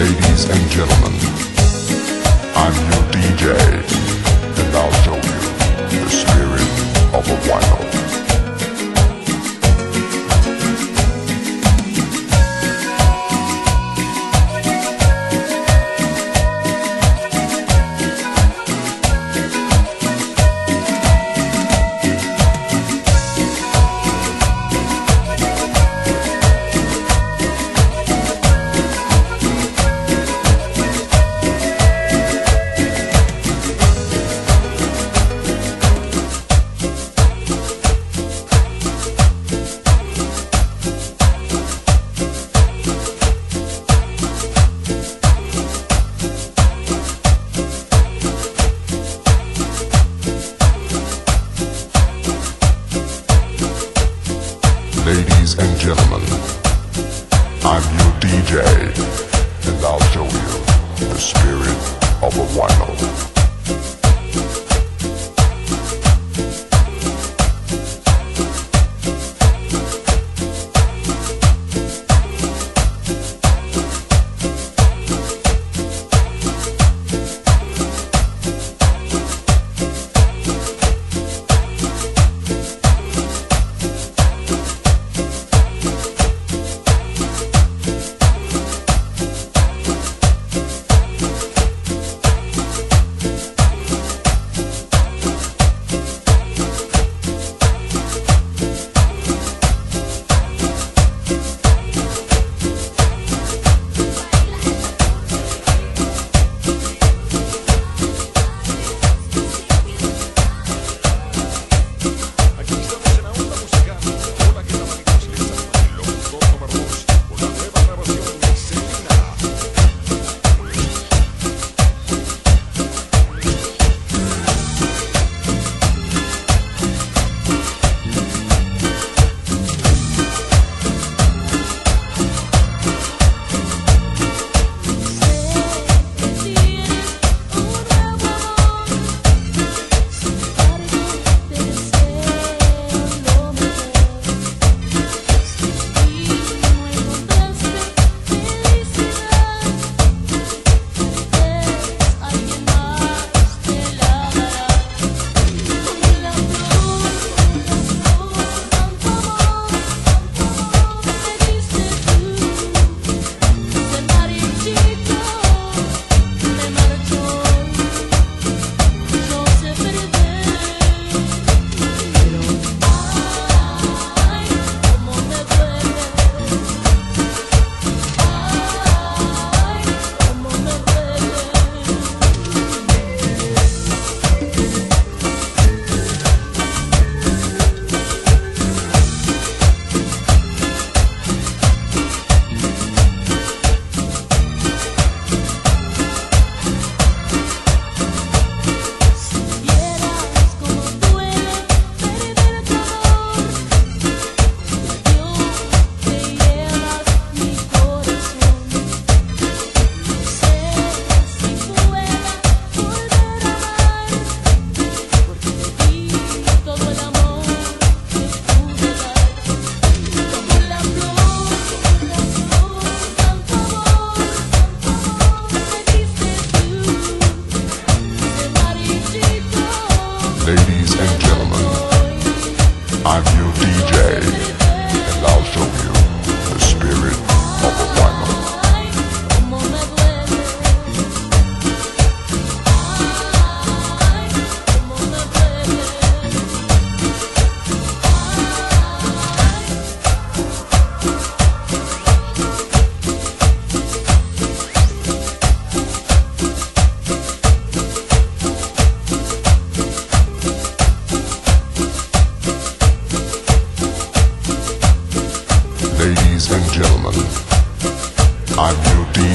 Ladies and gentlemen, I'm your DJ, and I'll show you the spirit of a wild.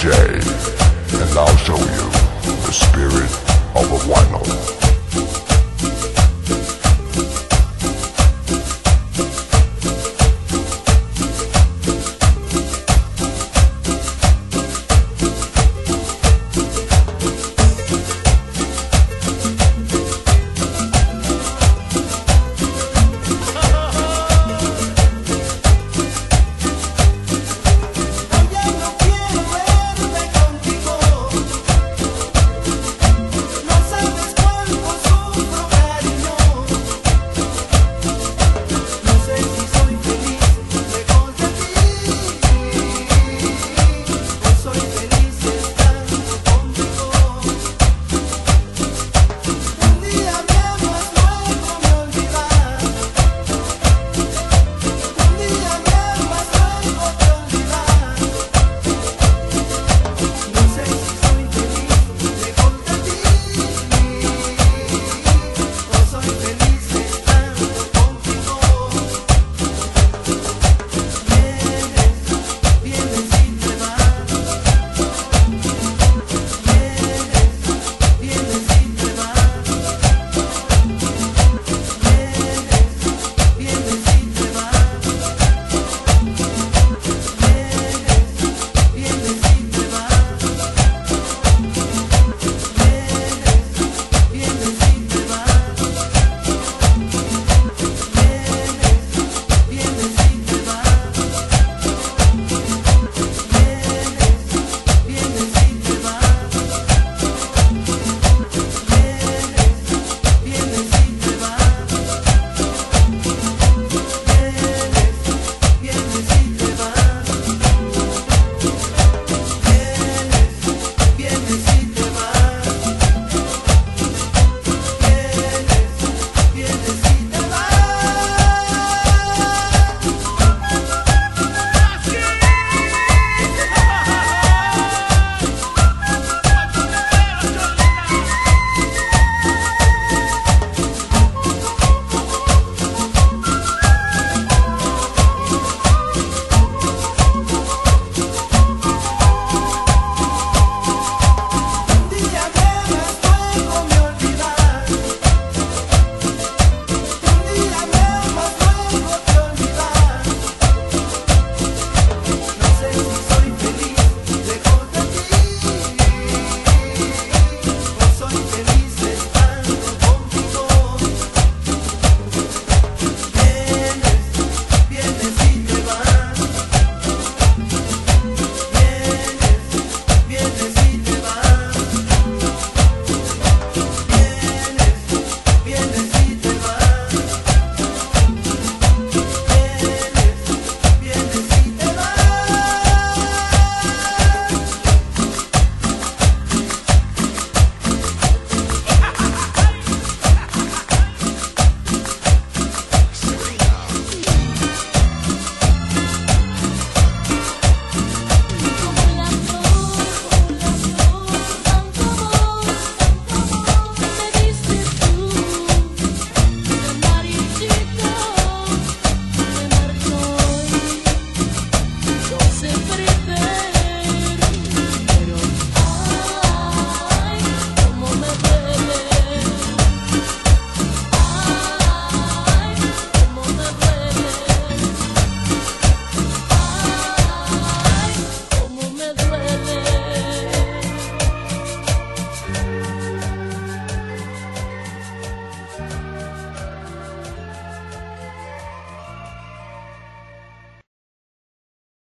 DJ, and I'll show you the spirit